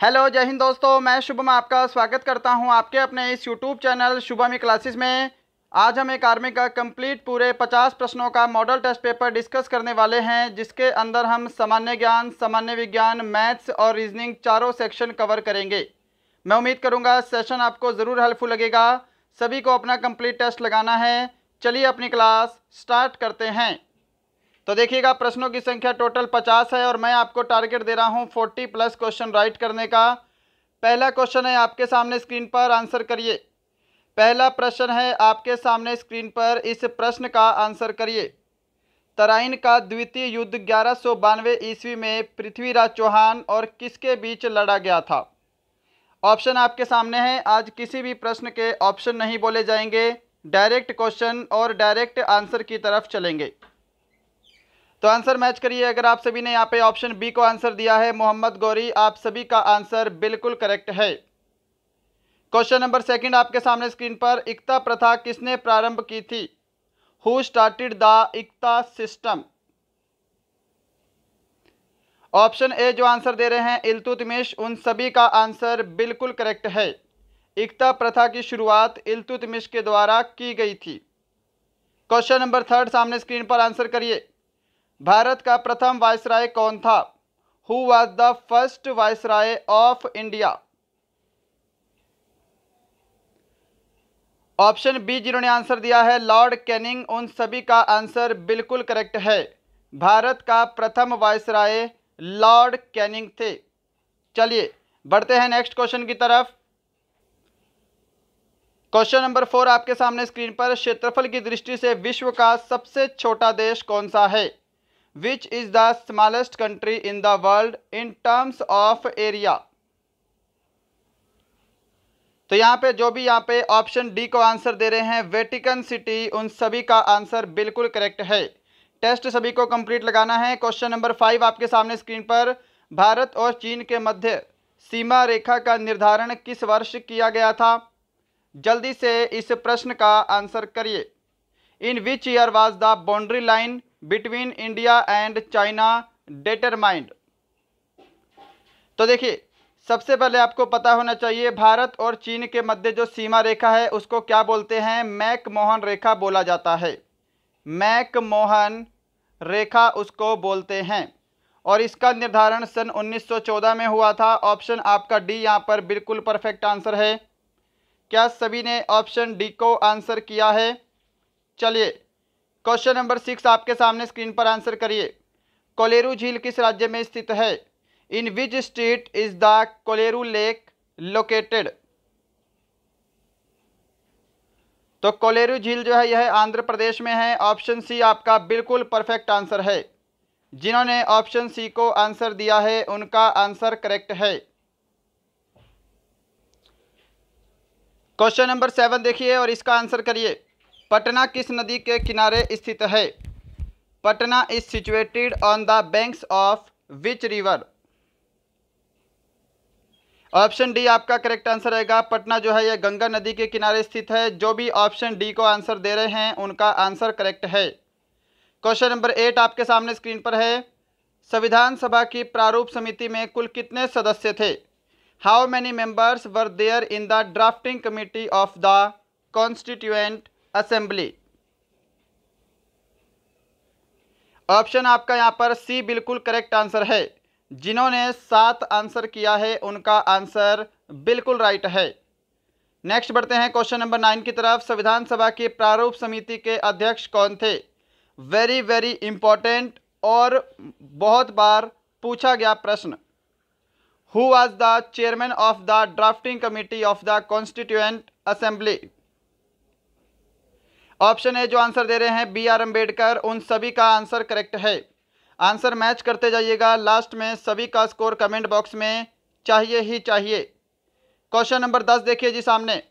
Hello जय हिंद दोस्तों, मैं शुभम आपका स्वागत करता हूँ आपके अपने इस यूट्यूब चैनल शुभमी क्लासेस में। आज हम एक आर्मी का कंप्लीट पूरे 50 प्रश्नों का मॉडल टेस्ट पेपर डिस्कस करने वाले हैं, जिसके अंदर हम सामान्य ज्ञान, सामान्य विज्ञान मैथ्स और रीजनिंग चारों सेक्शन कवर करेंगे। मैं उम्मीद करूँगा सेशन आपको ज़रूर हेल्पफुल लगेगा। सभी को अपना कंप्लीट टेस्ट लगाना है। चलिए अपनी क्लास स्टार्ट करते हैं। तो देखिएगा, प्रश्नों की संख्या टोटल पचास है और मैं आपको टारगेट दे रहा हूँ फोर्टी प्लस क्वेश्चन राइट करने का। पहला क्वेश्चन है आपके सामने स्क्रीन पर, आंसर करिए। पहला प्रश्न है आपके सामने स्क्रीन पर, इस प्रश्न का आंसर करिए। तराइन का द्वितीय युद्ध ग्यारह सौ बानवे ईस्वी में पृथ्वीराज चौहान और किसके बीच लड़ा गया था? ऑप्शन आपके सामने है। आज किसी भी प्रश्न के ऑप्शन नहीं बोले जाएँगे। डायरेक्ट क्वेश्चन और डायरेक्ट आंसर की तरफ़ चलेंगे। तो आंसर मैच करिए, अगर आप सभी ने यहाँ पे ऑप्शन बी को आंसर दिया है, मोहम्मद गौरी, आप सभी का आंसर बिल्कुल करेक्ट है। क्वेश्चन नंबर सेकंड आपके सामने स्क्रीन पर, इकता प्रथा किसने प्रारंभ की थी? Who started the इकता system option A जो आंसर दे रहे हैं इल्तुतमिश उन सभी का आंसर बिल्कुल करेक्ट है। इकता प्रथा की शुरुआत इल्तुतमिश के द्वारा की गई थी। क्वेश्चन नंबर थर्ड सामने स्क्रीन पर आंसर करिए। भारत का प्रथम वायसराय कौन था? Who was the first viceroy of India option B जिन्होंने आंसर दिया है लॉर्ड कैनिंग उन सभी का आंसर बिल्कुल करेक्ट है। भारत का प्रथम वायसराय लॉर्ड कैनिंग थे। चलिए, बढ़ते हैं नेक्स्ट क्वेश्चन की तरफ़। क्वेश्चन नंबर फोर आपके सामने स्क्रीन पर, क्षेत्रफल की दृष्टि से विश्व का सबसे छोटा देश कौन सा है? Which is the smallest country in the world in terms of area तो यहाँ पे जो भी यहाँ पे ऑप्शन डी को आंसर दे रहे हैं वेटिकन सिटी उन सभी का आंसर बिल्कुल करेक्ट है। टेस्ट सभी को कंप्लीट लगाना है। क्वेश्चन नंबर फाइव आपके सामने स्क्रीन पर। भारत और चीन के मध्य सीमा रेखा का निर्धारण किस वर्ष किया गया था? जल्दी से इस प्रश्न का आंसर करिए। In which year was the boundary line between India and China determined. तो देखिए, सबसे पहले आपको पता होना चाहिए, भारत और चीन के मध्य जो सीमा रेखा है, उसको क्या बोलते हैं? मैक मोहन रेखा बोला जाता है। मैक मोहन रेखा उसको बोलते हैं। और इसका निर्धारण सन 1914 में हुआ था। ऑप्शन आपका डी यहाँ पर बिल्कुल परफेक्ट आंसर है। क्या सभी ने ऑप्शन डी को आंसर किया है? चलिए क्वेश्चन नंबर सिक्स आपके सामने स्क्रीन पर आंसर करिए। कोलेरू झील किस राज्य में स्थित है? In which state is the Kolleru lake located तो कोलेरू झील जो है, यह आंध्र प्रदेश में है। ऑप्शन सी आपका बिल्कुल परफेक्ट आंसर है। जिन्होंने ऑप्शन सी को आंसर दिया है, उनका आंसर करेक्ट है। क्वेश्चन नंबर सेवन देखिए और इसका आंसर करिए। पटना किस नदी के किनारे स्थित है? Patna is situated on the banks of which river option D आपका करेक्ट आंसर रहेगा। पटना जो है यह गंगा नदी के किनारे स्थित है। जो भी ऑप्शन डी को आंसर दे रहे हैं, उनका आंसर करेक्ट है। क्वेश्चन नंबर एट आपके सामने स्क्रीन पर है। संविधान सभा की प्रारूप समिति में कुल कितने सदस्य थे? How many members were there in the drafting committee of the constituent assembly. Option आपका यहाँ पर सी बिल्कुल करेक्ट आंसर है। जिन्होंने सात आंसर किया है, उनका आंसर बिल्कुल राइट है। नेक्स्ट बढ़ते हैं क्वेश्चन नंबर नाइन की तरफ़। संविधान सभा की प्रारूप समिति के अध्यक्ष कौन थे? वेरी वेरी इंपॉर्टेंट और बहुत बार पूछा गया प्रश्न। Who was the chairman of the drafting committee of the constituent assembly option A जो आंसर दे रहे हैं बी आर अंबेडकर उन सभी का आंसर करेक्ट है। आंसर मैच करते जाइएगा, लास्ट में सभी का स्कोर कमेंट बॉक्स में, चाहिए ही चाहिए। क्वेश्चन नंबर दस देखिए जी सामने।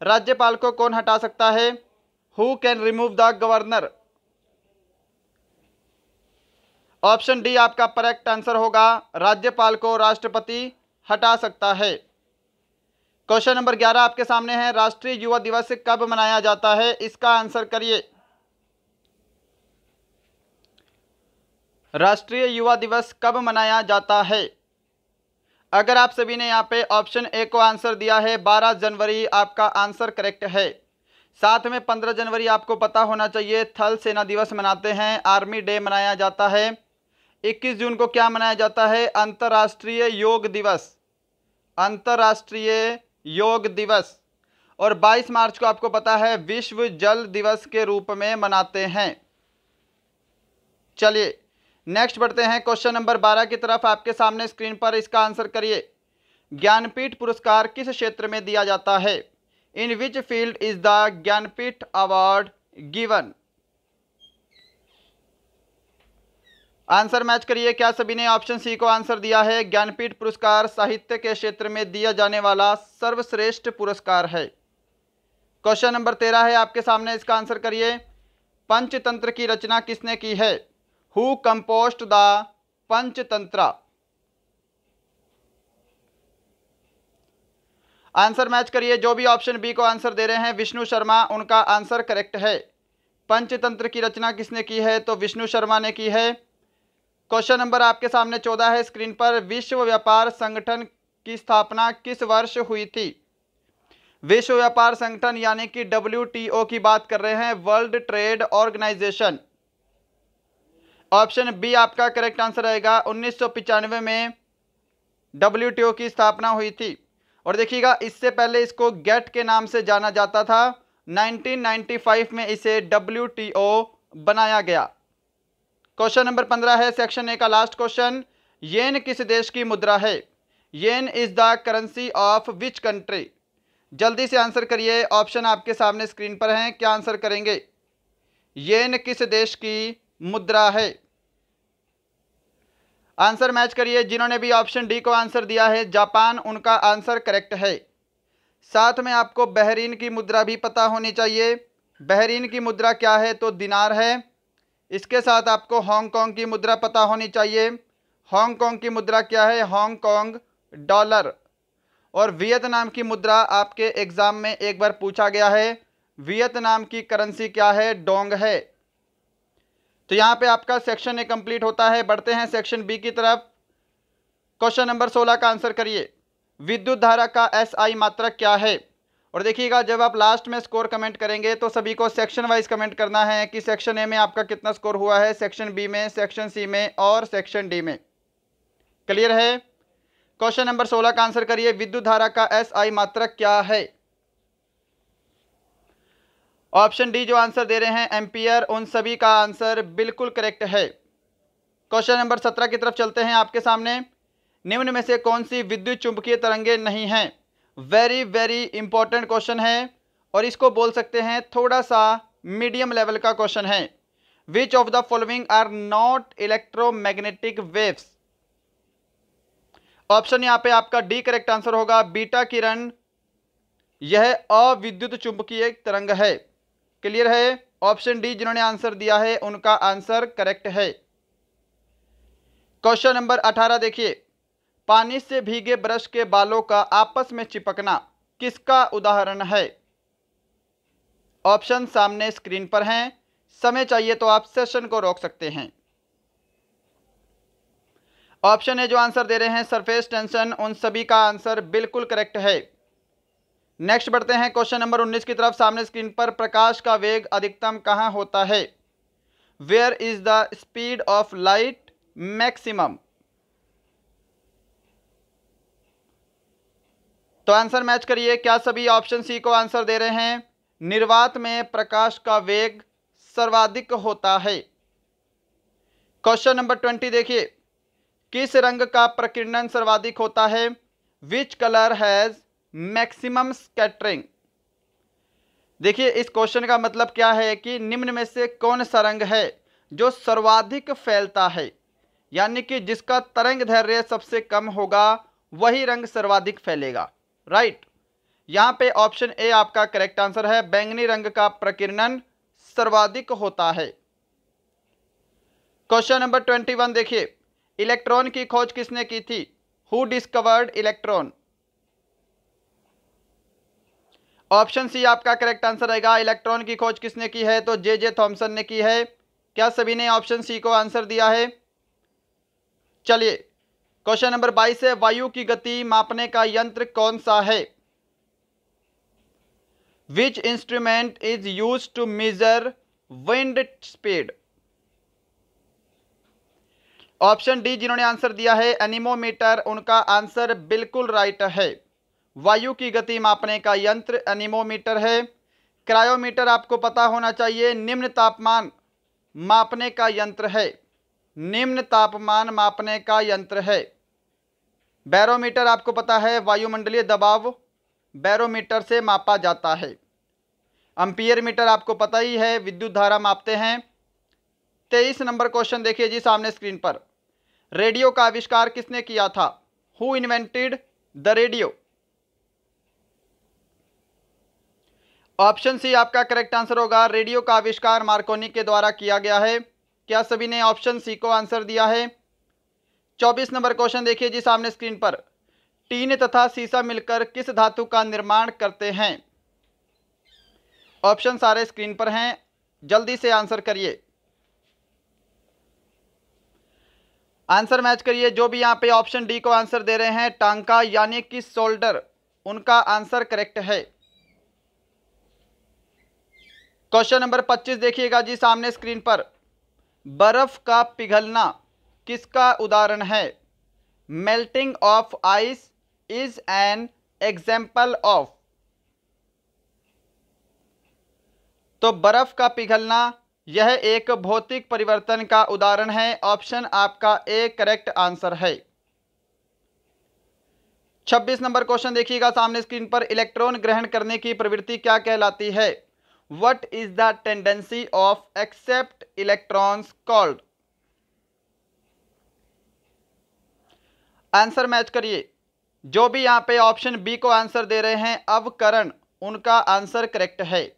राज्यपाल को कौन हटा सकता है? Who can remove the governor option D आपका करेक्ट आंसर होगा, राज्यपाल को राष्ट्रपति हटा सकता है। क्वेश्चन नंबर ग्यारह आपके सामने है, राष्ट्रीय युवा दिवस कब मनाया जाता है? इसका आंसर करिए। राष्ट्रीय युवा दिवस कब मनाया जाता है? अगर आप सभी ने यहाँ पे ऑप्शन ए को आंसर दिया है 12 जनवरी आपका आंसर करेक्ट है। साथ में 15 जनवरी आपको पता होना चाहिए, थल सेना दिवस मनाते हैं, आर्मी डे मनाया जाता है। 21 जून को क्या मनाया जाता है? अंतर्राष्ट्रीय योग दिवस। अंतर्राष्ट्रीय योग दिवस। और 22 मार्च को आपको पता है, विश्व जल दिवस के रूप में मनाते हैं। चलिए नेक्स्ट बढ़ते हैं। क्वेश्चन नंबर 12 की तरफ़ आपके सामने स्क्रीन पर इसका आंसर करिए। ज्ञानपीठ पुरस्कार किस क्षेत्र में दिया जाता है? In which field is the Jnanpith award given answer match करिए। क्या सभी ने ऑप्शन सी को आंसर दिया है? ज्ञानपीठ पुरस्कार साहित्य के क्षेत्र में दिया जाने वाला सर्वश्रेष्ठ पुरस्कार है। क्वेश्चन नंबर तेरह है आपके सामने, इसका आंसर करिए। पंचतंत्र की रचना किसने की है? Who composed the Panchatantra? Answer match करिए। जो भी ऑप्शन बी को आंसर दे रहे हैं, विष्णु शर्मा, उनका आंसर करेक्ट है। पंचतंत्र की रचना किसने की है? तो विष्णु शर्मा ने की है। क्वेश्चन नंबर आपके सामने चौदह है। स्क्रीन पर विश्व व्यापार संगठन की स्थापना किस वर्ष हुई थी? विश्व व्यापार संगठन यानी कि डब्ल्यूटीओ की बात कर रहे हैं। World trade organization. Option B आपका करेक्ट आंसर रहेगा। उन्नीस में डब्ल्यूटीओ की स्थापना हुई थी। और देखिएगा, इससे पहले इसको गेट के नाम से जाना जाता था। 1995 में इसे डब्ल्यूटीओ बनाया गया। क्वेश्चन नंबर पंद्रह है सेक्शन ए का लास्ट क्वेश्चन येन किस देश की मुद्रा है? Yen is the currency of which country जल्दी से आंसर करिए ऑप्शन आपके सामने स्क्रीन पर हैं, क्या आंसर करेंगे? येन किस देश की मुद्रा है? आंसर मैच करिए, जिन्होंने भी ऑप्शन डी को आंसर दिया है, जापान उनका आंसर करेक्ट है। साथ में आपको बहरीन की मुद्रा भी पता होनी चाहिए। बहरीन की मुद्रा क्या है? तो दिनार है। इसके साथ आपको हांगकांग की मुद्रा पता होनी चाहिए। हांगकांग की मुद्रा क्या है? Hong Kong dollar. और वियतनाम की मुद्रा आपके एग्ज़ाम में एक बार पूछा गया है, वियतनाम की करेंसी क्या है? डोंग है। तो यहाँ पे आपका सेक्शन ए कंप्लीट होता है। बढ़ते हैं सेक्शन बी की तरफ़। क्वेश्चन नंबर सोलह का आंसर करिए। विद्युत धारा का एस आई मात्रक क्या है? और देखिएगा, जब आप लास्ट में स्कोर कमेंट करेंगे तो सभी को सेक्शन वाइज कमेंट करना है कि सेक्शन ए में आपका कितना स्कोर हुआ है सेक्शन बी में सेक्शन सी में और सेक्शन डी में। क्लियर है? क्वेश्चन नंबर सोलह का आंसर करिए, विद्युत धारा का एस आई मात्रक क्या है? ऑप्शन डी जो आंसर दे रहे हैं एम्पियर उन सभी का आंसर बिल्कुल करेक्ट है। क्वेश्चन नंबर सत्रह की तरफ़ चलते हैं आपके सामने। निम्न में से कौन सी विद्युत चुंबकीय तरंगे नहीं हैं? वेरी वेरी इंपॉर्टेंट क्वेश्चन है और इसको बोल सकते हैं थोड़ा सा मीडियम लेवल का क्वेश्चन है। Which of the following are not electromagnetic waves option यहाँ पे आपका डी करेक्ट आंसर होगा। बीटा किरण, यह अविद्युत चुंबकीय तरंग है। क्लियर है? ऑप्शन डी जिन्होंने आंसर दिया है, उनका आंसर करेक्ट है। क्वेश्चन नंबर अठारह देखिए। पानी से भीगे ब्रश के बालों का आपस में चिपकना किसका उदाहरण है? ऑप्शन सामने स्क्रीन पर हैं। समय चाहिए तो आप सेशन को रोक सकते हैं। ऑप्शन है जो आंसर दे रहे हैं, सरफेस टेंशन, उन सभी का आंसर बिल्कुल करेक्ट है। नेक्स्ट बढ़ते हैं, क्वेश्चन नंबर 19 की तरफ़। सामने स्क्रीन पर प्रकाश का वेग अधिकतम कहाँ होता है? Where is the speed of light maximum तो आंसर मैच करिए। क्या सभी ऑप्शन सी को आंसर दे रहे हैं? निर्वात में प्रकाश का वेग सर्वाधिक होता है। क्वेश्चन नंबर ट्वेंटी देखिए। किस रंग का प्रकीर्णन सर्वाधिक होता है? Which colour has maximum scattering देखिए, इस क्वेश्चन का मतलब क्या है कि निम्न में से कौन सा रंग है जो सर्वाधिक फैलता है? यानी कि जिसका तरंग धैर्य सबसे कम होगा, वही रंग सर्वाधिक फैलेगा। राइट यहाँ पे ऑप्शन ए आपका करेक्ट आंसर है। बैंगनी रंग का प्रकीर्णन सर्वाधिक होता है। क्वेश्चन नंबर ट्वेंटी वन देखिए। इलेक्ट्रॉन की खोज किसने की थी? Who discovered electron option C आपका करेक्ट आंसर रहेगा। इलेक्ट्रॉन की खोज किसने की है? तो जे जे थॉमसन ने की है। क्या सभी ने ऑप्शन सी को आंसर दिया है? चलिए। क्वेश्चन नंबर बाईस है, वायु की गति मापने का यंत्र कौन सा है? Which instrument is use to measure wind speed option D जिन्होंने आंसर दिया है एनिमोमीटर उनका आंसर बिल्कुल राइट है। वायु की गति मापने का यंत्र एनिमोमीटर है। क्रायोमीटर आपको पता होना चाहिए, निम्न तापमान मापने का यंत्र है। निम्न तापमान मापने का यंत्र है। बैरोमीटर आपको पता है, वायुमंडलीय दबाव बैरोमीटर से मापा जाता है। अम्पियर मीटर आपको पता ही है, विद्युत धारा मापते हैं। तेईस नंबर क्वेश्चन देखिए जी सामने स्क्रीन पर। रेडियो का आविष्कार किसने किया था? Who invented the radio option C आपका करेक्ट आंसर होगा। रेडियो का आविष्कार मार्कोनी के द्वारा किया गया है। क्या सभी ने ऑप्शन सी को आंसर दिया है? चौबीस नंबर क्वेश्चन देखिए जी सामने स्क्रीन पर। टीन तथा सीसा मिलकर किस धातु का निर्माण करते हैं? ऑप्शन सारे स्क्रीन पर हैं। जल्दी से आंसर करिए। आंसर मैच करिए। जो भी यहाँ पे ऑप्शन डी को आंसर दे रहे हैं, टांका यानी कि सोल्डर, उनका आंसर करेक्ट है। क्वेश्चन नंबर 25 देखिएगा जी सामने स्क्रीन पर। बर्फ़ का पिघलना। किसका उदाहरण है? Melting of ice is an example of तो बर्फ़ का पिघलना, यह एक भौतिक परिवर्तन का उदाहरण है। ऑप्शन आपका ए करेक्ट आंसर है। 26 नंबर क्वेश्चन देखिएगा सामने स्क्रीन पर। इलेक्ट्रॉन ग्रहण करने की प्रवृत्ति क्या कहलाती है? What is the tendency of accept electrons called? Answer match करिए। जो भी यहाँ पे ऑप्शन बी को आंसर दे रहे हैं अवकरण उनका आंसर करेक्ट है।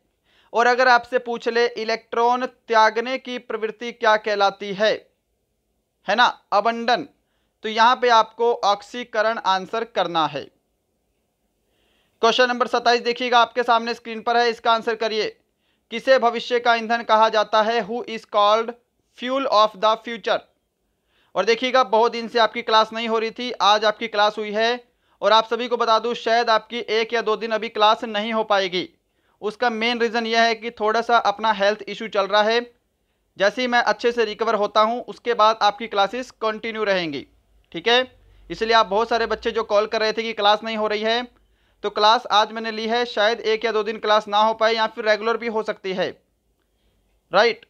और अगर आपसे पूछ ले, इलेक्ट्रॉन त्यागने की प्रवृत्ति क्या कहलाती है? है ना? अबंडन। तो यहाँ पे आपको ऑक्सीकरण आंसर करना है। क्वेश्चन नंबर सत्ताईस देखिएगा, आपके सामने स्क्रीन पर है, इसका आंसर करिए। किसे भविष्य का ईंधन कहा जाता है? Who is called fuel of the future और देखिएगा, बहुत दिन से आपकी क्लास नहीं हो रही थी, आज आपकी क्लास हुई है और आप सभी को बता दूँ, शायद आपकी एक या दो दिन अभी क्लास नहीं हो पाएगी। उसका मेन रीज़न यह है कि थोड़ा सा अपना हेल्थ इशू चल रहा है। जैसे ही मैं अच्छे से रिकवर होता हूँ, उसके बाद आपकी क्लासेस कंटिन्यू रहेंगी, ठीक है? इसलिए आप बहुत सारे बच्चे जो कॉल कर रहे थे कि क्लास नहीं हो रही है तो क्लास आज मैंने ली है, शायद एक या दो दिन क्लास ना हो पाए या फिर रेगुलर भी हो सकती है। राइट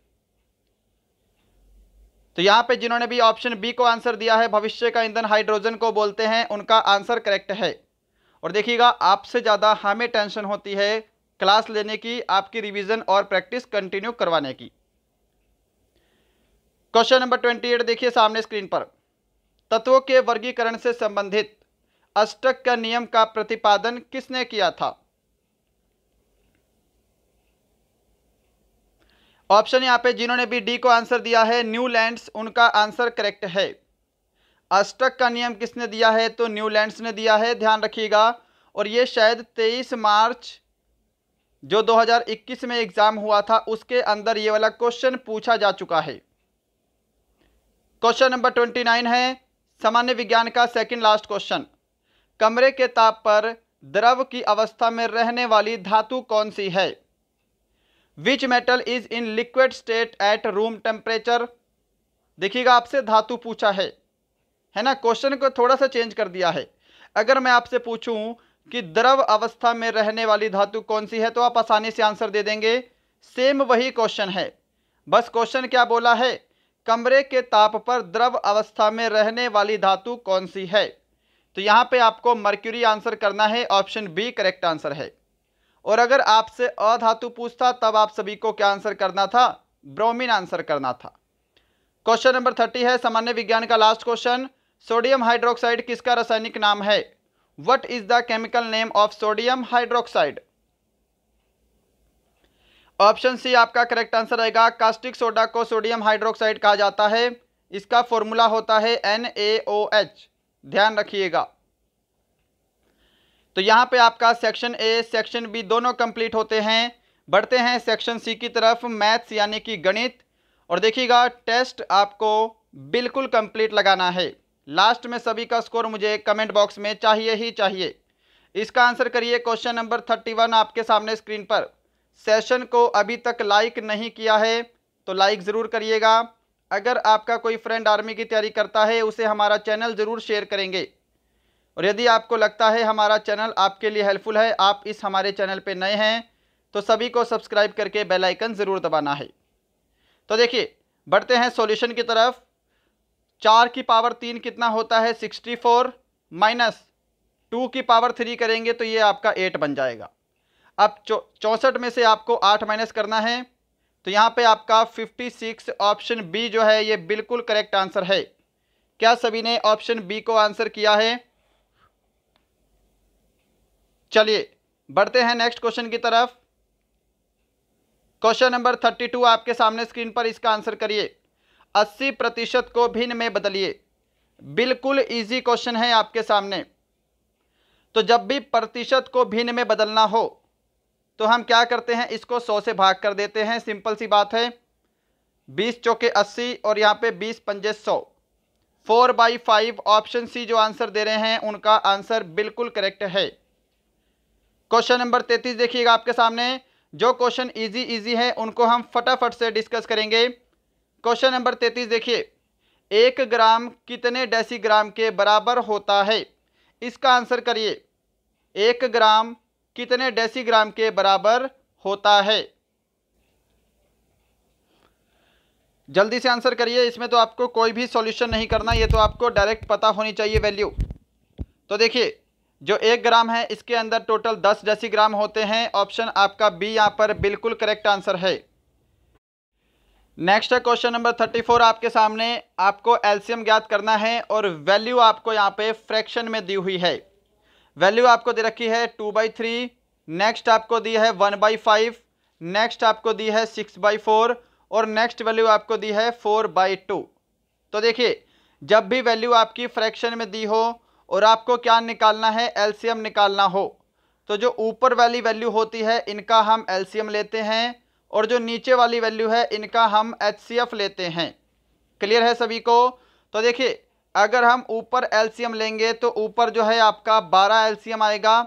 तो यहाँ पे जिन्होंने भी ऑप्शन बी को आंसर दिया है, भविष्य का ईंधन हाइड्रोजन को बोलते हैं, उनका आंसर करेक्ट है। और देखिएगा, आपसे ज़्यादा हमें टेंशन होती है क्लास लेने की, आपकी रिवीजन और प्रैक्टिस कंटिन्यू करवाने की। क्वेश्चन नंबर ट्वेंटी एट देखिए सामने स्क्रीन पर। तत्वों के वर्गीकरण से संबंधित अष्टक का नियम का प्रतिपादन किसने किया था? ऑप्शन यहाँ पे जिन्होंने भी डी को आंसर दिया है न्यूलैंड्स उनका आंसर करेक्ट है। अष्टक का नियम किसने दिया है? तो न्यूलैंड्स ने दिया है, ध्यान रखिएगा। और ये शायद 23 मार्च जो 2021 में एग्ज़ाम हुआ था, उसके अंदर ये वाला क्वेश्चन पूछा जा चुका है। क्वेश्चन नंबर 29 है, सामान्य विज्ञान का सेकंड लास्ट क्वेश्चन कमरे के ताप पर द्रव की अवस्था में रहने वाली धातु कौन सी है? Which metal is in liquid state at room temperature देखिएगा, आपसे धातु पूछा है। है ना? क्वेश्चन को थोड़ा सा चेंज कर दिया है। अगर मैं आपसे पूछूँ कि द्रव अवस्था में रहने वाली धातु कौन सी है तो आप आसानी से आंसर दे देंगे। सेम वही क्वेश्चन है। बस क्वेश्चन क्या बोला है? कमरे के ताप पर द्रव अवस्था में रहने वाली धातु कौन सी है? तो यहाँ पे आपको मर्क्यूरी आंसर करना है ऑप्शन बी करेक्ट आंसर है। और अगर आपसे अधातु पूछता, तब आप सभी को क्या आंसर करना था? ब्रोमीन आंसर करना था। क्वेश्चन नंबर थर्टी है, सामान्य विज्ञान का लास्ट क्वेश्चन सोडियम हाइड्रोक्साइड किसका रासायनिक नाम है? What is the chemical name of sodium hydroxide option C आपका करेक्ट आंसर रहेगा। कास्टिक सोडा को सोडियम हाइड्रोक्साइड कहा जाता है। इसका फॉर्मूला होता है एन ए ओ एच ध्यान रखिएगा। तो यहाँ पे आपका सेक्शन ए सेक्शन बी दोनों कंप्लीट होते हैं। बढ़ते हैं सेक्शन सी की तरफ़ मैथ्स यानी कि गणित। और देखिएगा टेस्ट आपको बिल्कुल कंप्लीट लगाना है। लास्ट में सभी का स्कोर मुझे कमेंट बॉक्स में चाहिए ही चाहिए। इसका आंसर करिए क्वेश्चन नंबर थर्टी वन आपके सामने स्क्रीन पर। सेशन को अभी तक लाइक नहीं किया है तो लाइक ज़रूर करिएगा। अगर आपका कोई फ्रेंड आर्मी की तैयारी करता है, उसे हमारा चैनल ज़रूर शेयर करेंगे। और यदि आपको लगता है हमारा चैनल आपके लिए हेल्पफुल है, आप इस हमारे चैनल पर नए हैं तो सभी को सब्सक्राइब करके बेल आइकन ज़रूर दबाना है। तो देखिए, बढ़ते हैं सॉल्यूशन की तरफ़। चार की पावर तीन कितना होता है? सिक्सटी फोर माइनस टू की पावर थ्री करेंगे तो ये आपका एट बन जाएगा। अब चौंसठ में से आपको आठ माइनस करना है तो यहाँ पे आपका फिफ्टी सिक्स ऑप्शन बी जो है, ये बिल्कुल करेक्ट आंसर है। क्या सभी ने ऑप्शन बी को आंसर किया है? चलिए, बढ़ते हैं नेक्स्ट क्वेश्चन की तरफ़। क्वेश्चन नंबर थर्टी टू आपके सामने स्क्रीन पर इसका आंसर करिए। अस्सी प्रतिशत को भिन्न में बदलिए। बिल्कुल इजी क्वेश्चन है आपके सामने। तो जब भी प्रतिशत को भिन्न में बदलना हो तो हम क्या करते हैं, इसको सौ से भाग कर देते हैं। सिंपल सी बात है। बीस चौके अस्सी और यहाँ पे बीस पंजे सौ। Four by five option C जो आंसर दे रहे हैं, उनका आंसर बिल्कुल करेक्ट है। क्वेश्चन नंबर तैतीस देखिएगा आपके सामने। जो क्वेश्चन इजी इजी है, उनको हम फटाफट से डिस्कस करेंगे। क्वेश्चन नंबर तैतीस देखिए। एक ग्राम कितने डेसीग्राम के बराबर होता है? इसका आंसर करिए। एक ग्राम कितने डेसीग्राम के बराबर होता है? जल्दी से आंसर करिए। इसमें तो आपको कोई भी सॉल्यूशन नहीं करना, ये तो आपको डायरेक्ट पता होनी चाहिए वैल्यू तो देखिए जो एक ग्राम है, इसके अंदर टोटल दस डेसीग्राम होते हैं। ऑप्शन आपका बी यहाँ पर बिल्कुल करेक्ट आंसर है। नेक्स्ट है क्वेश्चन नंबर थर्टी फोर आपके सामने। आपको एल्सियम ज्ञात करना है और वैल्यू आपको यहाँ पे फ्रैक्शन में दी हुई है। वैल्यू आपको दे रखी है टू बाई थ्री नेक्स्ट आपको दी है वन बाई फाइव नेक्स्ट आपको दी है सिक्स बाई फोर और नेक्स्ट वैल्यू आपको दी है फोर बाई टू तो देखिए, जब भी वैल्यू आपकी फ्रैक्शन में दी हो और आपको क्या निकालना है? एलसीएम निकालना हो। तो जो ऊपर वाली वैल्यू होती है, इनका हम एलसीएम लेते हैं और जो नीचे वाली वैल्यू है, इनका हम एचसीएफ लेते हैं। क्लियर है सभी को? तो देखिए, अगर हम ऊपर एलसीएम लेंगे तो ऊपर जो है आपका बारह एलसीएम आएगा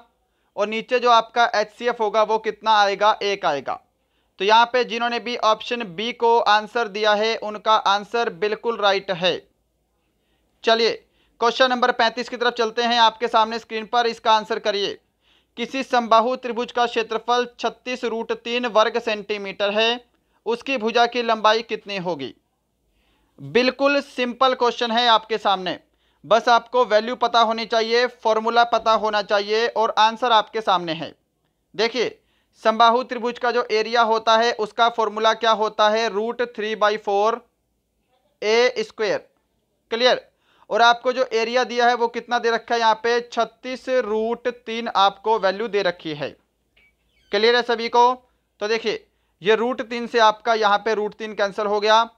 और नीचे जो आपका एचसीएफ होगा, वो कितना आएगा? एक आएगा। तो यहाँ पे जिन्होंने भी ऑप्शन बी को आंसर दिया है, उनका आंसर बिल्कुल राइट है। चलिए क्वेश्चन नंबर पैंतीस की तरफ़ चलते हैं। आपके सामने स्क्रीन पर इसका आंसर करिए। किसी संबाहु त्रिभुज का क्षेत्रफल छत्तीस रूट तीन वर्ग सेंटीमीटर है। उसकी भुजा की लंबाई कितनी होगी? बिल्कुल सिंपल क्वेश्चन है आपके सामने। बस आपको वैल्यू पता होनी चाहिए, फॉर्मूला पता होना चाहिए और आंसर आपके सामने है। देखिए, संबाहु त्रिभुज का जो एरिया होता है, उसका फॉर्मूला क्या होता है? Root three by four A square. Clear? और आपको जो एरिया दिया है वो कितना दे रखा है यहाँ पे? छत्तीस रूट तीन आपको वैल्यू दे रखी है। क्लियर है सभी को? तो देखिए, ये रूट तीन से आपका यहाँ पे रूट तीन कैंसिल हो गया।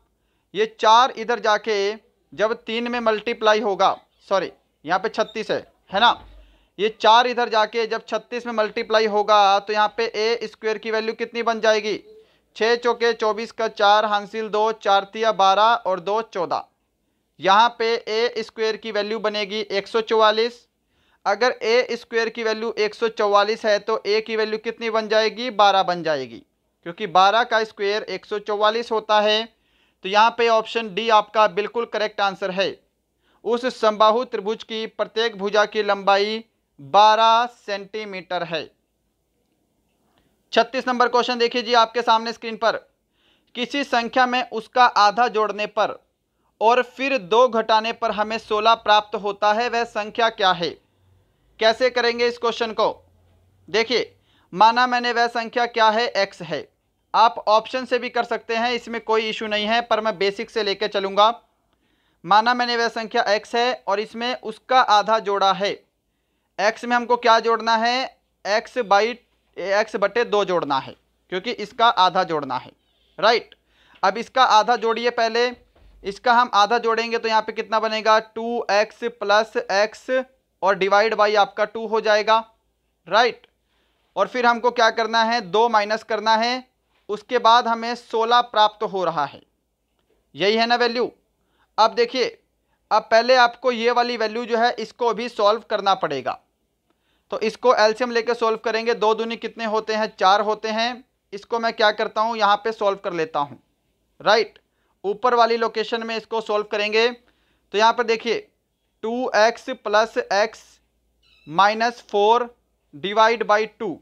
ये चार इधर जाके जब तीन में मल्टीप्लाई होगा सॉरी यहाँ पे छत्तीस है है ना? ये चार इधर जाके जब छत्तीस में मल्टीप्लाई होगा तो यहाँ पे ए स्क्वेयर की वैल्यू कितनी बन जाएगी? छः चौके चौबीस का चार, हांसिल दो, चार तिया बारह और दो चौदह। यहाँ पे ए स्क्वेयर की वैल्यू बनेगी एक सौ चौवालीस। अगर ए स्क्वेयर की वैल्यू एक सौ चौवालीस है तो ए की वैल्यू कितनी बन जाएगी? बारह बन जाएगी। क्योंकि बारह का स्क्वेयर एक सौ चौवालीस होता है तो यहाँ पे ऑप्शन डी आपका बिल्कुल करेक्ट आंसर है। उस संबाहु त्रिभुज की प्रत्येक भुजा की लंबाई 12 सेंटीमीटर है। 36 नंबर क्वेश्चन देखिए जी आपके सामने स्क्रीन पर। किसी संख्या में उसका आधा जोड़ने पर और फिर दो घटाने पर हमें 16 प्राप्त होता है, वह संख्या क्या है? कैसे करेंगे इस क्वेश्चन को? देखिए, माना मैंने वह संख्या क्या है? एक्स है। आप ऑप्शन से भी कर सकते हैं, इसमें कोई इशू नहीं है, पर मैं बेसिक से लेकर चलूँगा। माना मैंने वह संख्या एक्स है और इसमें उसका आधा जोड़ा है। एक्स में हमको क्या जोड़ना है? एक्स बाई एक्स बटे दो जोड़ना है, क्योंकि इसका आधा जोड़ना है। राइट अब इसका आधा जोड़िए पहले। इसका हम आधा जोड़ेंगे तो यहाँ पे कितना बनेगा? टू एक्स प्लस एक्स और डिवाइड बाई आपका टू हो जाएगा। राइट? और फिर हमको क्या करना है? दो माइनस करना है। उसके बाद हमें 16 प्राप्त हो रहा है। यही है ना वैल्यू? अब देखिए, अब पहले आपको ये वाली वैल्यू जो है, इसको भी सॉल्व करना पड़ेगा। तो इसको एल्शियम लेकर सॉल्व करेंगे। दो दूनी कितने होते हैं? चार होते हैं। इसको मैं क्या करता हूँ? यहाँ पे सॉल्व कर लेता हूँ। राइट? ऊपर वाली लोकेशन में इसको सॉल्व करेंगे। तो यहाँ पर देखिए two X plus X minus four divide by two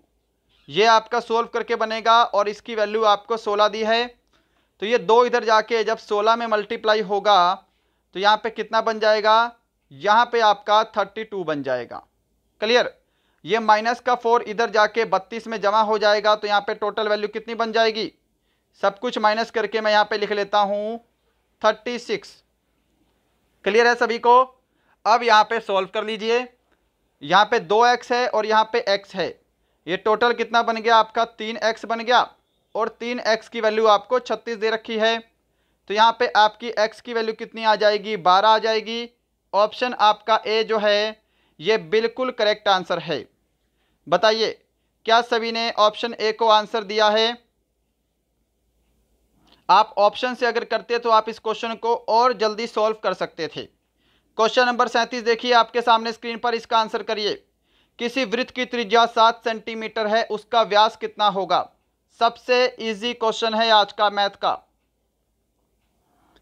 ये आपका सोल्व करके बनेगा और इसकी वैल्यू आपको सोलह दी है। तो ये दो इधर जाके जब सोलह में मल्टीप्लाई होगा तो यहाँ पे कितना बन जाएगा? यहाँ पे आपका थर्टी टू बन जाएगा। क्लियर ये माइनस का फोर इधर जाके बत्तीस में जमा हो जाएगा तो यहाँ पे टोटल वैल्यू कितनी बन जाएगी? सब कुछ माइनस करके मैं यहाँ पे लिख लेता हूँ थर्टी सिक्स। क्लियर है सभी को? अब यहाँ पे सॉल्व कर लीजिए। यहाँ पे दो एक्स है और यहाँ पे एक्स है। ये टोटल कितना बन गया आपका? तीन एक्स बन गया। और तीन एक्स की वैल्यू आपको छत्तीस दे रखी है। तो यहाँ पे आपकी एक्स की वैल्यू कितनी आ जाएगी? बारह आ जाएगी। ऑप्शन आपका ए जो है, ये बिल्कुल करेक्ट आंसर है। बताइए, क्या सभी ने ऑप्शन ए को आंसर दिया है? आप ऑप्शन से अगर करते तो आप इस क्वेश्चन को और जल्दी सॉल्व कर सकते थे। क्वेश्चन नंबर सैंतीस देखिए, आपके सामने स्क्रीन पर इसका आंसर करिए। किसी वृत्त की त्रिज्या सात सेंटीमीटर है, उसका व्यास कितना होगा? सबसे इजी क्वेश्चन है आज का मैथ का।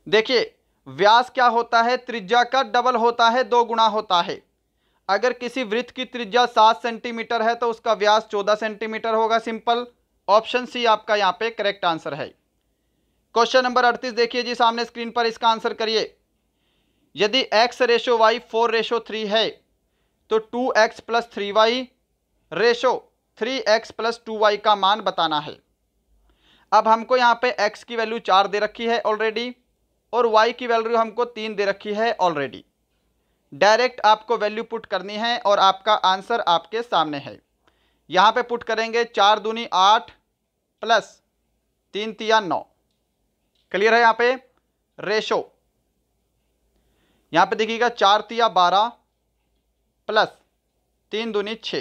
देखिए, व्यास क्या होता है? त्रिज्या का डबल होता है, दो गुना होता है। अगर किसी वृत्त की त्रिज्या सात सेंटीमीटर है तो उसका व्यास चौदह सेंटीमीटर होगा सिंपल ऑप्शन सी आपका यहाँ पे करेक्ट आंसर है। क्वेश्चन नंबर अड़तीस देखिए जी सामने स्क्रीन पर इसका आंसर करिए। यदि X ratio Y four ratio three है तो two X plus three Y ratio three X plus two Y का मान बताना है। अब हमको यहाँ पे एक्स की वैल्यू चार दे रखी है ऑलरेडी और वाई की वैल्यू हमको तीन दे रखी है ऑलरेडी डायरेक्ट आपको वैल्यू पुट करनी है, और आपका आंसर आपके सामने है। यहाँ पे पुट करेंगे चार दूनी आठ प्लस तीन तिया नौ। क्लियर है यहाँ पे? रेशो यहाँ पे देखिएगा, चार तिया बारह प्लस तीन दूनी छ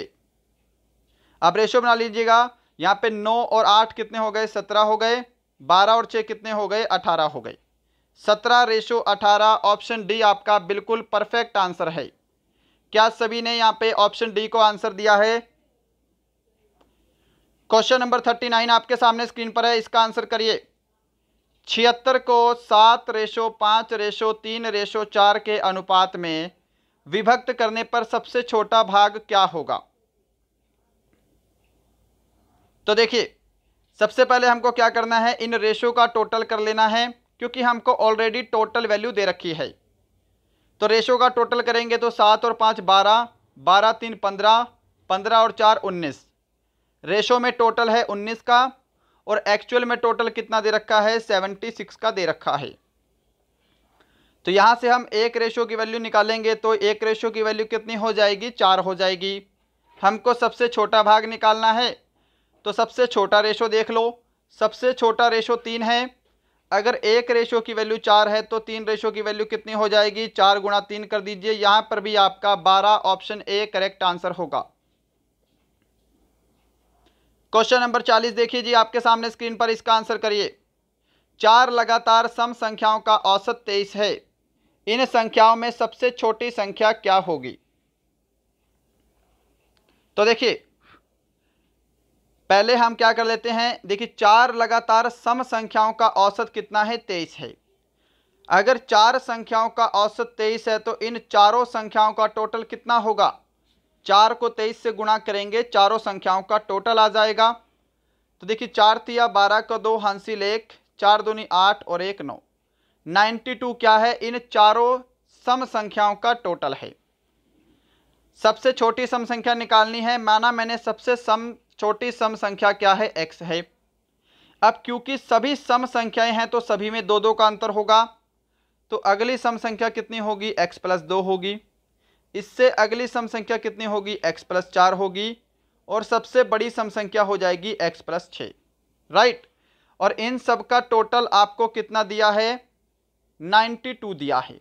अब रेशो बना लीजिएगा। यहाँ पे नौ और आठ कितने हो गए? सत्रह हो गए। बारह और छः कितने हो गए? अठारह हो गए। सत्रह रेशो अठारह ऑप्शन डी आपका बिल्कुल परफेक्ट आंसर है। क्या सभी ने यहाँ पे ऑप्शन डी को आंसर दिया है? क्वेश्चन नंबर थर्टी नाइन आपके सामने स्क्रीन पर है, इसका आंसर करिए। छिहत्तर को सात रेशो, पाँच रेशो, तीन रेशो, चार के अनुपात में विभक्त करने पर सबसे छोटा भाग क्या होगा? तो देखिए, सबसे पहले हमको क्या करना है? इन रेशो का टोटल कर लेना है, क्योंकि हमको ऑलरेडी टोटल वैल्यू दे रखी है। तो रेशो का टोटल करेंगे तो सात और पाँच बारह बारह तीन पंद्रह पंद्रह और चार उन्नीस। रेशो में टोटल है उन्नीस का और एक्चुअल में टोटल कितना दे रखा है? सेवेंटी सिक्स का दे रखा है। तो यहाँ से हम एक रेशो की वैल्यू निकालेंगे तो एक रेशो की वैल्यू कितनी हो जाएगी? चार हो जाएगी। हमको सबसे छोटा भाग निकालना है तो सबसे छोटा रेशो देख लो। सबसे छोटा रेशो तीन है। अगर एक रेशो की वैल्यू चार है तो तीन रेशो की वैल्यू कितनी हो जाएगी? चार गुणा तीन कर दीजिए। यहाँ पर भी आपका बारह ऑप्शन ए करेक्ट आंसर होगा। क्वेश्चन नंबर चालीस देखिए जी, आपके सामने स्क्रीन पर इसका आंसर करिए। चार लगातार सम संख्याओं का औसत तेईस है। इन संख्याओं में सबसे छोटी संख्या क्या होगी? तो देखिए, पहले हम क्या कर लेते हैं? देखिए, चार लगातार सम संख्याओं का औसत कितना है? तेईस है। अगर चार संख्याओं का औसत तेईस है तो इन चारों संख्याओं का टोटल कितना होगा? चार को तेईस से गुणा करेंगे, चारों संख्याओं का टोटल आ जाएगा। तो देखिए, चार तिया बारह का दो हांसिल एक चार दूनी आठ और एक नौ। नाइन्टी टू क्या है? इन चारों सम संख्याओं का टोटल है। सबसे छोटी सम संख्या निकालनी है। माना मैंने सबसे सम, छोटी सम संख्या क्या है? एक्स है। अब क्योंकि सभी सम संख्याएँ हैं तो सभी में दो दो का अंतर होगा। तो अगली सम संख्या कितनी होगी? एक्स प्लस दो होगी। इससे अगली सम संख्या कितनी होगी? एक्स प्लस चार होगी और सबसे बड़ी सम संख्या हो जाएगी एक्स प्लस छः राइट और इन सब का टोटल आपको कितना दिया है? नाइन्टी टू दिया है।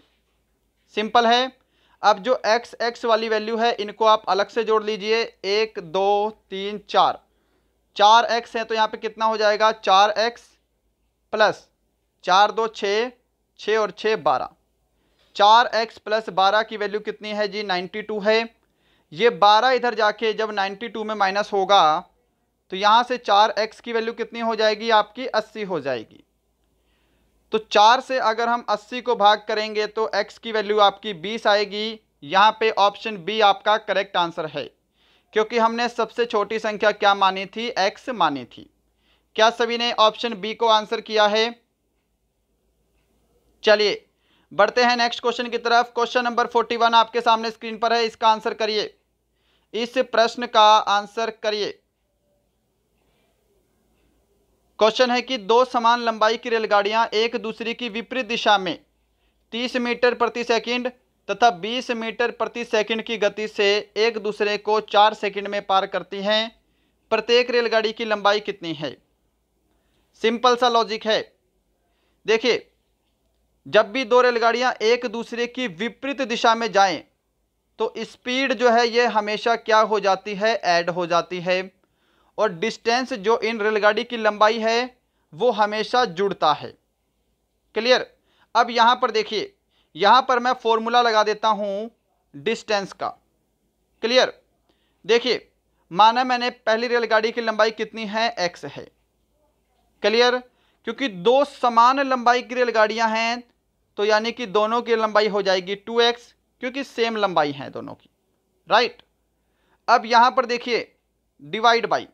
सिंपल है? अब जो एक्स एक्स वाली वैल्यू है, इनको आप अलग से जोड़ लीजिए। एक, दो, तीन, चार। चार एक्स है तो यहाँ पे कितना हो जाएगा? चार एक्स प्लस चार, दो छः छः और छः बारह। चार एक्स प्लस बारह की वैल्यू कितनी है जी? नाइन्टी टू है। ये बारह इधर जाके जब नाइन्टी टू में माइनस होगा तो यहाँ से चार एक्स की वैल्यू कितनी हो जाएगी? आपकी अस्सी हो जाएगी। तो चार से अगर हम अस्सी को भाग करेंगे तो एक्स की वैल्यू आपकी बीस आएगी। यहाँ पे ऑप्शन बी आपका करेक्ट आंसर है, क्योंकि हमने सबसे छोटी संख्या क्या मानी थी? एक्स मानी थी। क्या सभी ने ऑप्शन बी को आंसर किया है? चलिए बढ़ते हैं नेक्स्ट क्वेश्चन की तरफ़। क्वेश्चन नंबर फोर्टी वन आपके सामने स्क्रीन पर है, इसका आंसर करिए। इस प्रश्न का आंसर करिए। क्वेश्चन है कि दो समान लंबाई की रेलगाड़ियाँ एक दूसरे की विपरीत दिशा में 30 मीटर प्रति सेकंड तथा 20 मीटर प्रति सेकंड की गति से एक दूसरे को चार सेकंड में पार करती हैं। प्रत्येक रेलगाड़ी की लंबाई कितनी है? सिंपल सा लॉजिक है। देखिए जब भी दो रेलगाड़ियाँ एक दूसरे की विपरीत दिशा में जाएँ तो स्पीड जो है ये हमेशा क्या हो जाती है? ऐड हो जाती है। और डिस्टेंस जो इन रेलगाड़ी की लंबाई है, वो हमेशा जुड़ता है। क्लियर? अब यहाँ पर देखिए, यहाँ पर मैं फॉर्मूला लगा देता हूँ डिस्टेंस का। क्लियर? देखिए, माना मैंने पहली रेलगाड़ी की लंबाई कितनी है? एक्स है। क्लियर? क्योंकि दो समान लंबाई की रेलगाड़ियाँ हैं तो यानी कि दोनों की लंबाई हो जाएगी टू एक्स, क्योंकि सेम लंबाई है दोनों की। राइट अब यहाँ पर देखिए डिवाइड बाई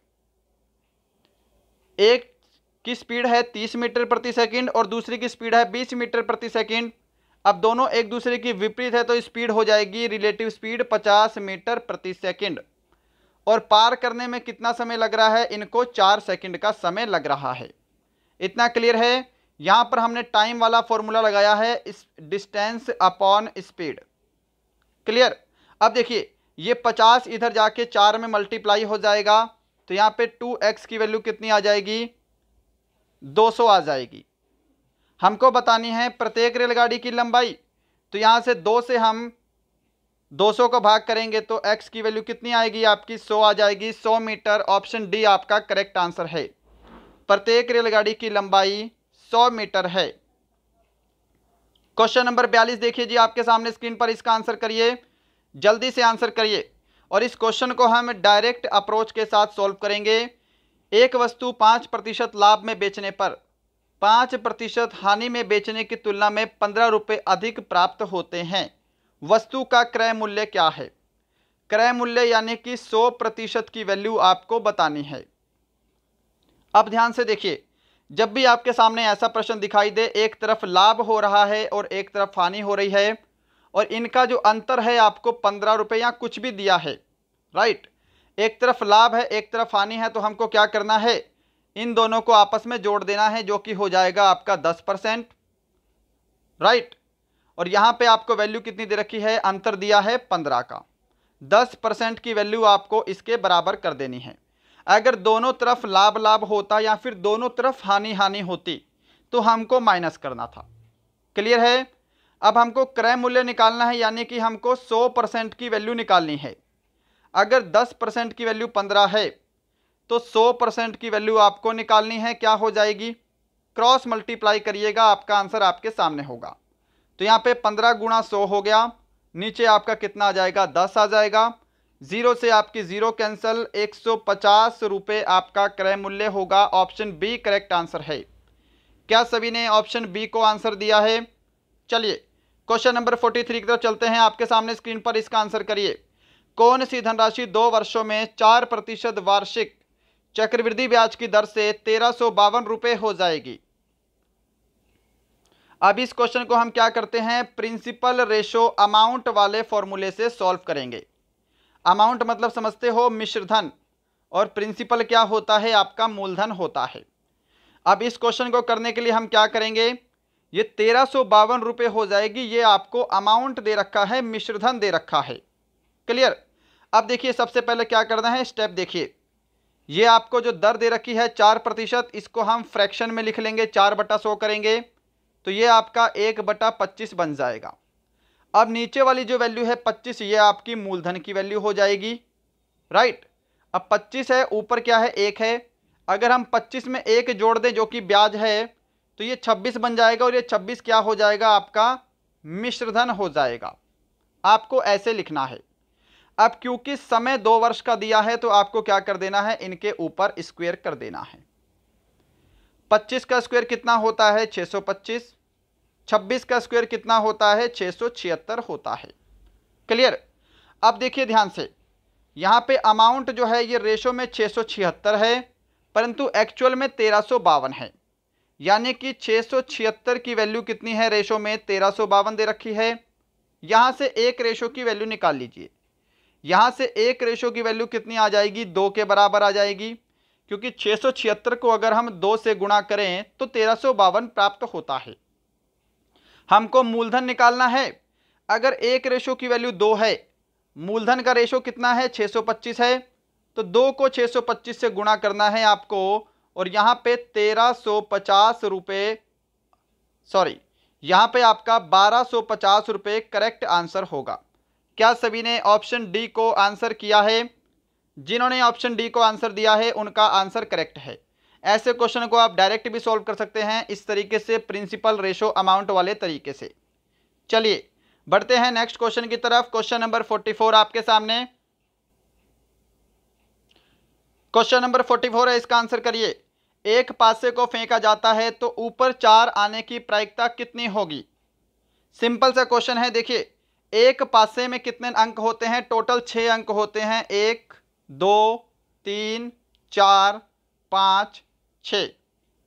एक की स्पीड है तीस मीटर प्रति सेकंड और दूसरी की स्पीड है बीस मीटर प्रति सेकंड। अब दोनों एक दूसरे की विपरीत है तो स्पीड हो जाएगी रिलेटिव स्पीड पचास मीटर प्रति सेकंड। और पार करने में कितना समय लग रहा है? इनको चार सेकंड का समय लग रहा है। इतना क्लियर है? यहाँ पर हमने टाइम वाला फॉर्मूला लगाया है, इस डिस्टेंस अपॉन स्पीड क्लियर अब देखिए, ये पचास इधर जाके चार में मल्टीप्लाई हो जाएगा तो यहाँ पे टू एक्स की वैल्यू कितनी आ जाएगी? दो सौ आ जाएगी। हमको बतानी है प्रत्येक रेलगाड़ी की लंबाई तो यहाँ से दो से हम 200 को भाग करेंगे तो x की वैल्यू कितनी आएगी आपकी? 100 आ जाएगी। 100 मीटर ऑप्शन डी आपका करेक्ट आंसर है। प्रत्येक रेलगाड़ी की लंबाई 100 मीटर है। क्वेश्चन नंबर 42 देखिए जी, आपके सामने स्क्रीन पर इसका आंसर करिए। जल्दी से आंसर करिए। और इस क्वेश्चन को हम डायरेक्ट अप्रोच के साथ सॉल्व करेंगे। एक वस्तु पाँच प्रतिशत लाभ में बेचने पर, पाँच प्रतिशत हानि में बेचने की तुलना में पंद्रह रुपये अधिक प्राप्त होते हैं। वस्तु का क्रय मूल्य क्या है? क्रय मूल्य यानी कि सौ प्रतिशत की वैल्यू आपको बतानी है। अब ध्यान से देखिए जब भी आपके सामने ऐसा प्रश्न दिखाई दे, एक तरफ़ लाभ हो रहा है और एक तरफ़ हानि हो रही है, और इनका जो अंतर है, आपको पंद्रह रुपये या कुछ भी दिया है राइट एक तरफ़ लाभ है, एक तरफ़ हानि है तो हमको क्या करना है? इन दोनों को आपस में जोड़ देना है, जो कि हो जाएगा आपका दस परसेंट राइट और यहाँ पे आपको वैल्यू कितनी दे रखी है? अंतर दिया है पंद्रह का। दस परसेंट की वैल्यू आपको इसके बराबर कर देनी है। अगर दोनों तरफ़ लाभ लाभ होता या फिर दोनों तरफ़ हानि हानि होती तो हमको माइनस करना था। क्लियर है? अब हमको क्रय मूल्य निकालना है, यानी कि हमको 100 परसेंट की वैल्यू निकालनी है। अगर 10 परसेंट की वैल्यू 15 है तो 100 परसेंट की वैल्यू आपको निकालनी है, क्या हो जाएगी? क्रॉस मल्टीप्लाई करिएगा, आपका आंसर आपके सामने होगा। तो यहाँ पे 15 गुणा सौ हो गया, नीचे आपका कितना आ जाएगा? 10 आ जाएगा। ज़ीरो से आपकी ज़ीरो कैंसिल एक सौ आपका क्रय मूल्य होगा। ऑप्शन बी करेक्ट आंसर है। क्या सभी ने ऑप्शन बी को आंसर दिया है? चलिए क्वेश्चन नंबर फोर्टी थ्री की तरफ़ चलते हैं। आपके सामने स्क्रीन पर इसका आंसर करिए। कौन सी धनराशि दो वर्षों में चार प्रतिशत वार्षिक चक्रवृद्धि ब्याज की दर से तेरह सौ बावन रुपये हो जाएगी? अब इस क्वेश्चन को हम क्या करते हैं? प्रिंसिपल रेशो अमाउंट वाले फॉर्मूले से सॉल्व करेंगे। अमाउंट मतलब समझते हो मिश्र धन, और प्रिंसिपल क्या होता है, आपका मूलधन होता है। अब इस क्वेश्चन को करने के लिए हम क्या करेंगे? ये तेरह सौ बावन रुपये हो जाएगी, ये आपको अमाउंट दे रखा है मिश्रधन दे रखा है। क्लियर? अब देखिए, सबसे पहले क्या करना है, स्टेप देखिए। ये आपको जो दर दे रखी है, चार प्रतिशत, इसको हम फ्रैक्शन में लिख लेंगे, चार बटा सौ करेंगे तो ये आपका एक बटा पच्चीस बन जाएगा। अब नीचे वाली जो वैल्यू है पच्चीस, ये आपकी मूलधन की वैल्यू हो जाएगी। राइट अब पच्चीस है, ऊपर क्या है? एक है। अगर हम पच्चीस में एक जोड़ दें, जो कि ब्याज है तो ये 26 बन जाएगा और ये 26 क्या हो जाएगा? आपका मिश्रधन हो जाएगा। आपको ऐसे लिखना है। अब क्योंकि समय दो वर्ष का दिया है तो आपको क्या कर देना है? इनके ऊपर स्क्वेयर कर देना है। 25 का स्क्वायर कितना होता है? 625 26 का स्क्वायर कितना होता है? छः सौ छिहत्तर होता है। क्लियर अब देखिए ध्यान से। यहाँ पे अमाउंट जो है, ये रेशो में छः सौ छिहत्तर है, परंतु एक्चुअल में तेरह है। यानी कि छः सौ छिहत्तर की वैल्यू कितनी है रेशो में? तेरह दे रखी है। यहाँ से एक रेशो की वैल्यू निकाल लीजिए। यहाँ से एक रेशो की वैल्यू कितनी आ जाएगी? दो के बराबर आ जाएगी। क्योंकि छः सौ छिहत्तर को अगर हम दो से गुणा करें तो तेरह प्राप्त होता है। हमको मूलधन निकालना है। अगर एक रेशो की वैल्यू दो है, मूलधन का रेशो कितना है? 625 है। तो दो को 625 से गुणा करना है आपको, और यहाँ पे तेरह सौ पचास रुपये सॉरी यहाँ पे आपका बारह सौ पचास रुपये करेक्ट आंसर होगा। क्या सभी ने ऑप्शन डी को आंसर किया है? जिन्होंने ऑप्शन डी को आंसर दिया है, उनका आंसर करेक्ट है। ऐसे क्वेश्चन को आप डायरेक्ट भी सॉल्व कर सकते हैं इस तरीके से प्रिंसिपल रेशो अमाउंट वाले तरीके से। चलिए, बढ़ते हैं नेक्स्ट क्वेश्चन की तरफ़। क्वेश्चन नंबर फोर्टी फोर आपके सामने। क्वेश्चन नंबर फोर्टी फोर है, इसका आंसर करिए। एक पासे को फेंका जाता है तो ऊपर चार आने की प्रायिकता कितनी होगी? सिंपल सा क्वेश्चन है, देखिए। एक पासे में कितने अंक होते हैं? टोटल छः अंक होते हैं। एक, दो, तीन, चार, पाँच छ।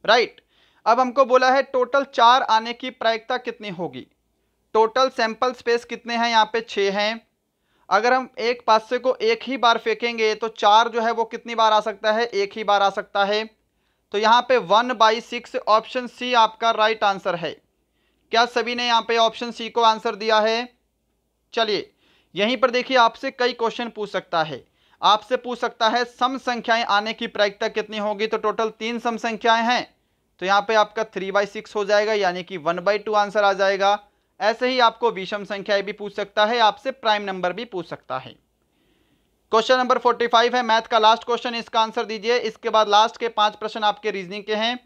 राइट अब हमको बोला है टोटल चार आने की प्रायिकता कितनी होगी? टोटल सैंपल स्पेस कितने हैं? यहाँ पे छः हैं। अगर हम एक पासे को एक ही बार फेंकेंगे तो चार जो है वो कितनी बार आ सकता है? एक ही बार आ सकता है। तो यहाँ पे one by six option C आपका राइट आंसर है। क्या सभी ने यहाँ पे ऑप्शन सी को आंसर दिया है? चलिए, यहीं पर देखिए आपसे कई क्वेश्चन पूछ सकता है। आपसे पूछ सकता है, सम संख्याएँ आने की प्रायिकता कितनी होगी? तो टोटल तीन सम संख्याएँ हैं। तो यहाँ पे आपका थ्री बाई सिक्स हो जाएगा, यानी कि वन बाई टू आंसर आ जाएगा। ऐसे ही आपको विषम संख्याएँ भी पूछ सकता है, आपसे प्राइम नंबर भी पूछ सकता है। क्वेश्चन नंबर फोर्टी फाइव है मैथ का लास्ट क्वेश्चन इसका आंसर दीजिए। इसके बाद लास्ट के पाँच प्रश्न आपके रीजनिंग के हैं।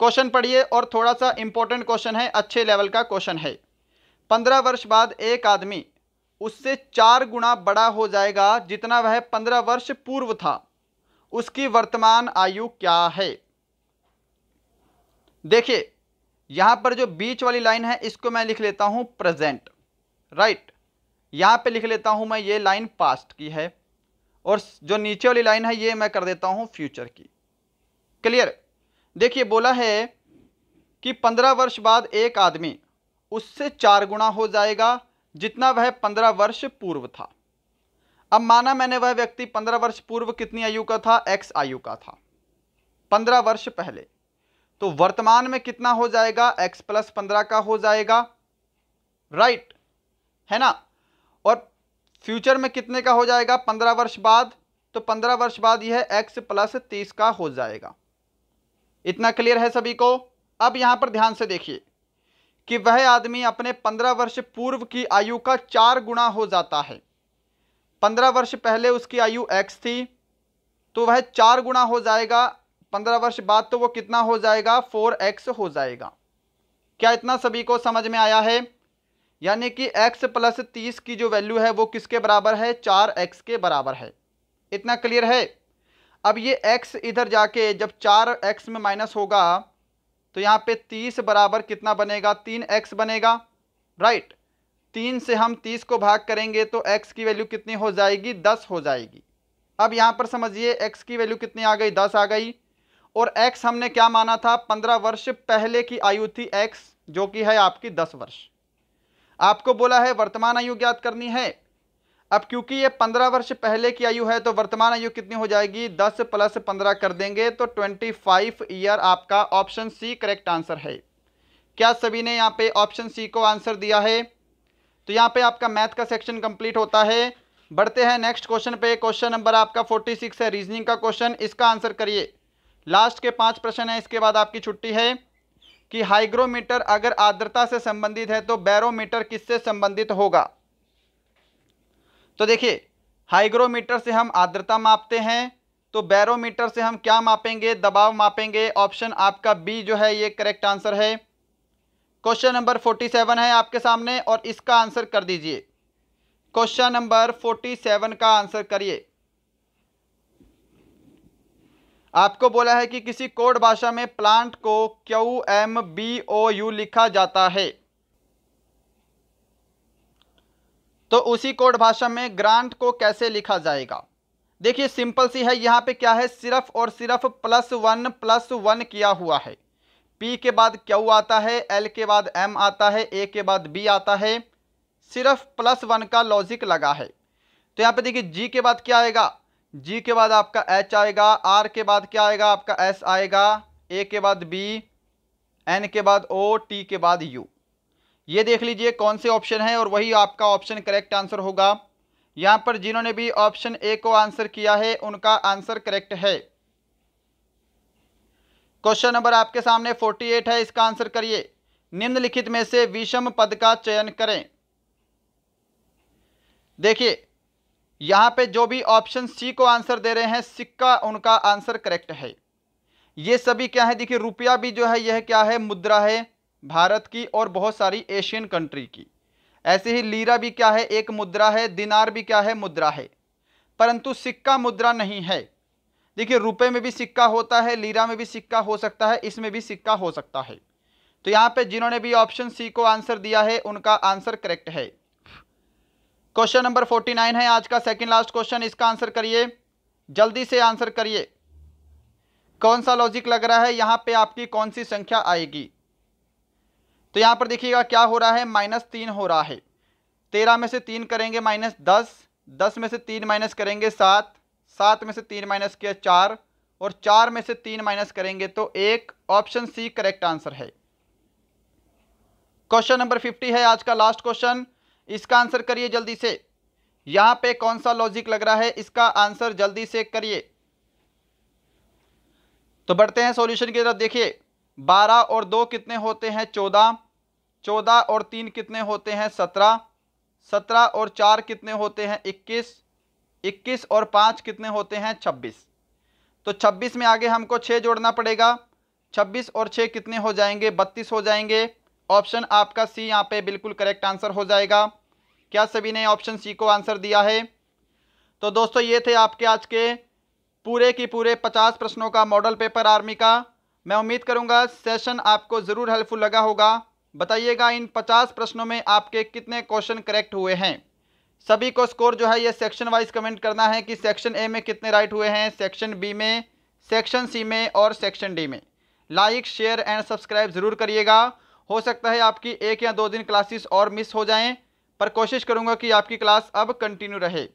क्वेश्चन पढ़िए, और थोड़ा सा इंपॉर्टेंट क्वेश्चन है, अच्छे लेवल का क्वेश्चन है। पंद्रह वर्ष बाद एक आदमी उससे चार गुना बड़ा हो जाएगा जितना वह पंद्रह वर्ष पूर्व था। उसकी वर्तमान आयु क्या है? देखिए, यहाँ पर जो बीच वाली लाइन है, इसको मैं लिख लेता हूँ प्रेजेंट राइट यहाँ पे लिख लेता हूँ मैं ये लाइन पास्ट की है, और जो नीचे वाली लाइन है, ये मैं कर देता हूँ फ्यूचर की। क्लियर देखिए, बोला है कि पंद्रह वर्ष बाद एक आदमी, उससे चार गुना हो जाएगा जितना वह पंद्रह वर्ष पूर्व था। अब माना मैंने वह व्यक्ति पंद्रह वर्ष पूर्व कितनी आयु का था एक्स आयु का था। पंद्रह वर्ष पहले। तो वर्तमान में कितना हो जाएगा एक्स प्लस पंद्रह का हो जाएगा। राइट है ना? और फ्यूचर में कितने का हो जाएगा? पंद्रह वर्ष बाद। तो पंद्रह वर्ष बाद यह एक्स प्लस तीस का हो जाएगा। इतना क्लियर है सभी को? अब यहाँ पर ध्यान से देखिए। कि वह आदमी अपने पंद्रह वर्ष पूर्व की आयु का चार गुना हो जाता है। पंद्रह वर्ष पहले उसकी आयु एक्स थी तो वह चार गुना हो जाएगा। पंद्रह वर्ष बाद तो वो कितना हो जाएगा? फोर एक्स हो जाएगा। क्या इतना सभी को समझ में आया है? यानी कि x प्लस तीस की जो वैल्यू है, वो किसके बराबर है? चार एक्स के बराबर है। इतना क्लियर है? अब ये x इधर जाके जब चार एक्स में माइनस होगा तो यहाँ पे तीस बराबर कितना बनेगा? तीन एक्स बनेगा। राइट तीन से हम तीस को भाग करेंगे तो x की वैल्यू कितनी हो जाएगी? दस हो जाएगी। अब यहाँ पर समझिए, x की वैल्यू कितनी आ गई? दस आ गई। और x हमने क्या माना था? पंद्रह वर्ष पहले की आयु थी x, जो कि है आपकी दस वर्ष। आपको बोला है, वर्तमान आयु ज्ञात करनी है। अब क्योंकि ये पंद्रह वर्ष पहले की आयु है तो वर्तमान आयु कितनी हो जाएगी? दस प्लस पंद्रह कर देंगे तो ट्वेंटी फाइव ईयर आपका ऑप्शन सी करेक्ट आंसर है। क्या सभी ने यहाँ पे ऑप्शन सी को आंसर दिया है? तो यहाँ पे आपका मैथ का सेक्शन कंप्लीट होता है। बढ़ते हैं नेक्स्ट क्वेश्चन पे। क्वेश्चन नंबर आपका फोर्टी सिक्स है। रीजनिंग का क्वेश्चन इसका आंसर करिए। लास्ट के पाँच प्रश्न है, इसके बाद आपकी छुट्टी है। कि हाइग्रोमीटर अगर आर्द्रता से संबंधित है तो बैरोमीटर किससे संबंधित होगा? तो देखिए, हाइग्रोमीटर से हम आर्द्रता मापते हैं तो बैरोमीटर से हम क्या मापेंगे? दबाव मापेंगे। ऑप्शन आपका बी जो है, ये करेक्ट आंसर है। क्वेश्चन नंबर फोर्टी सेवन है आपके सामने, और इसका आंसर कर दीजिए। क्वेश्चन नंबर फोर्टी सेवन का आंसर करिए। आपको बोला है कि किसी कोड भाषा में प्लांट को Q M B O U लिखा जाता है। तो उसी कोड भाषा में ग्रांट को कैसे लिखा जाएगा? देखिए, सिंपल सी है, यहाँ पे क्या है? सिर्फ़ और सिर्फ़ प्लस वन प्लस वन किया हुआ है। पी के बाद क्यू आता है एल के बाद एम आता है ए के बाद बी आता है। सिर्फ़ प्लस वन का लॉजिक लगा है। तो यहाँ पे देखिए जी के बाद क्या आएगा? जी के बाद आपका एच आएगा आर के बाद क्या आएगा? आपका एस आएगा ए के बाद बी एन के बाद ओ टी के बाद यू ये देख लीजिए कौन से ऑप्शन है और वही आपका ऑप्शन करेक्ट आंसर होगा। यहाँ पर जिन्होंने भी ऑप्शन ए को आंसर किया है, उनका आंसर करेक्ट है। क्वेश्चन नंबर आपके सामने 48 है, इसका आंसर करिए। निम्नलिखित में से विषम पद का चयन करें। देखिए, यहाँ पे जो भी ऑप्शन सी को आंसर दे रहे हैं, सिक्का उनका आंसर करेक्ट है। ये सभी क्या है? देखिए, रुपया भी जो है, यह क्या है? मुद्रा है। भारत की और बहुत सारी एशियन कंट्री की। ऐसे ही लीरा भी क्या है? एक मुद्रा है, दिनार भी क्या है? मुद्रा है। परंतु सिक्का मुद्रा नहीं है। देखिए, रुपए में भी सिक्का होता है, लीरा में भी सिक्का हो सकता है, इसमें भी सिक्का हो सकता है। तो यहाँ पे जिन्होंने भी ऑप्शन सी को आंसर दिया है, उनका आंसर करेक्ट है। क्वेश्चन नंबर फोर्टी नाइन है आज का सेकंड लास्ट क्वेश्चन, इसका आंसर करिए। जल्दी से आंसर करिए। कौन सा लॉजिक लग रहा है? यहाँ पे आपकी कौन सी संख्या आएगी? तो यहाँ पर देखिएगा क्या हो रहा है, माइनस तीन हो रहा है। तेरह में से तीन करेंगे माइनस दस दस में से तीन माइनस करेंगे सात सात में से तीन माइनस किया चार, और चार में से तीन माइनस करेंगे तो एक, ऑप्शन सी करेक्ट आंसर है। क्वेश्चन नंबर फिफ्टी है आज का लास्ट क्वेश्चन, इसका आंसर करिए जल्दी से। यहाँ पे कौन सा लॉजिक लग रहा है, इसका आंसर जल्दी से करिए। तो बढ़ते हैं सॉल्यूशन की तरफ़, देखिए। बारह और दो कितने होते हैं? चौदह। चौदह और तीन कितने होते हैं? सत्रह। सत्रह और चार कितने होते हैं? इक्कीस। इक्कीस और पाँच कितने होते हैं? छब्बीस। तो छब्बीस में आगे हमको छः जोड़ना पड़ेगा। छब्बीस और छः कितने हो जाएँगे? बत्तीस हो जाएँगे। ऑप्शन आपका सी यहाँ पे बिल्कुल करेक्ट आंसर हो जाएगा। क्या सभी ने ऑप्शन सी को आंसर दिया है? तो दोस्तों, ये थे आपके आज के पूरे के पूरे पचास प्रश्नों का मॉडल पेपर आर्मी का। मैं उम्मीद करूँगा सेशन आपको ज़रूर हेल्पफुल लगा होगा। बताइएगा इन पचास प्रश्नों में आपके कितने क्वेश्चन करेक्ट हुए हैं। सभी को स्कोर जो है ये सेक्शन वाइज कमेंट करना है कि सेक्शन ए में कितने राइट हुए हैं सेक्शन बी में सेक्शन सी में और सेक्शन डी में। लाइक शेयर एंड सब्सक्राइब ज़रूर करिएगा। हो सकता है आपकी एक या दो दिन क्लासेस और मिस हो जाएँ, पर कोशिश करूँगा कि आपकी क्लास अब कंटिन्यू रहे।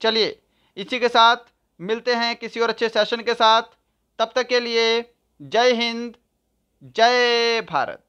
चलिए, इसी के साथ मिलते हैं किसी और अच्छे सेशन के साथ। तब तक के लिए जय हिंद जय भारत।